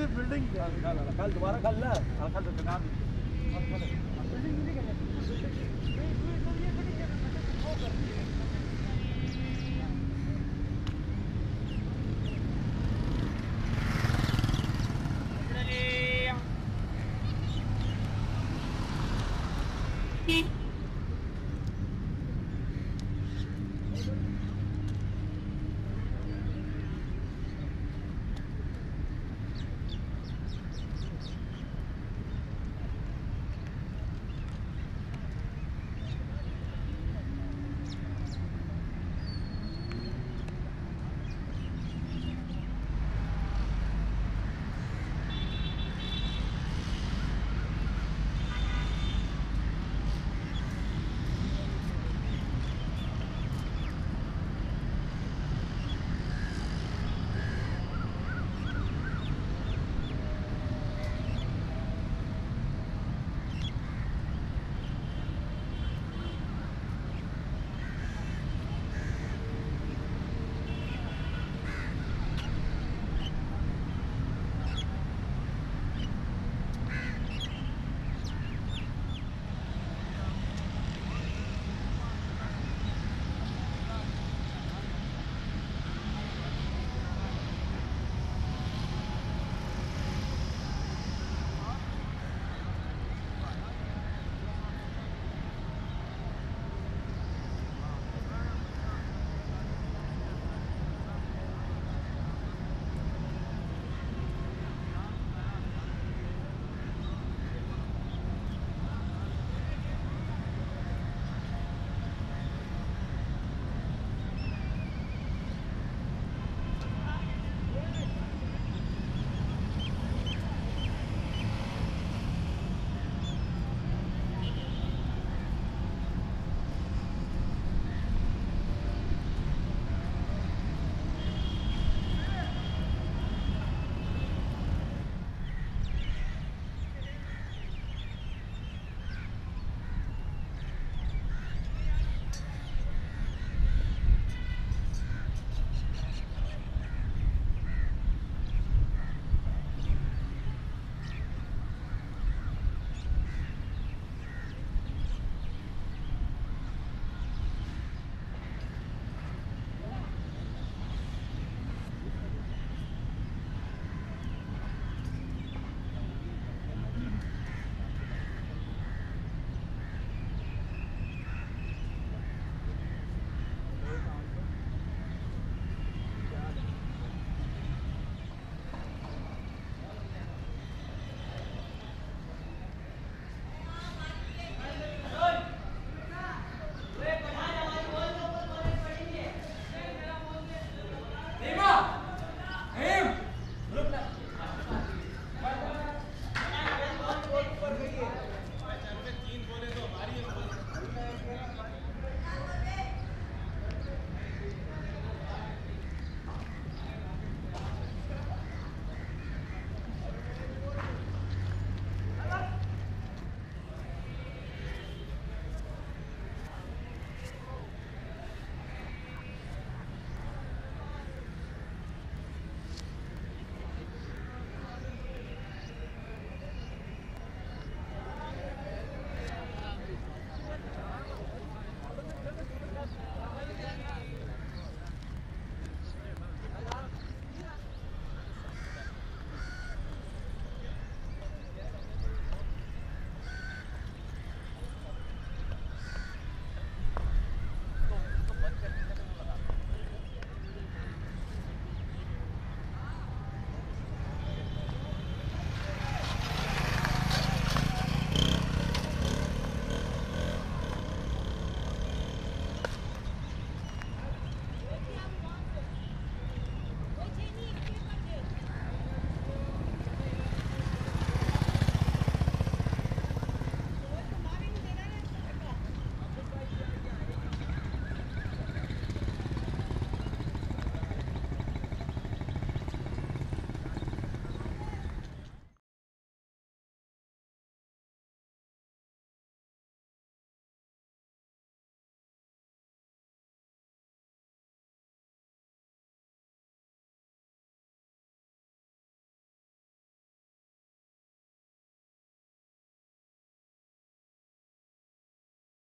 पीछे बिल्डिंग कल दोबारा कल ना कल तो दुकान Beep.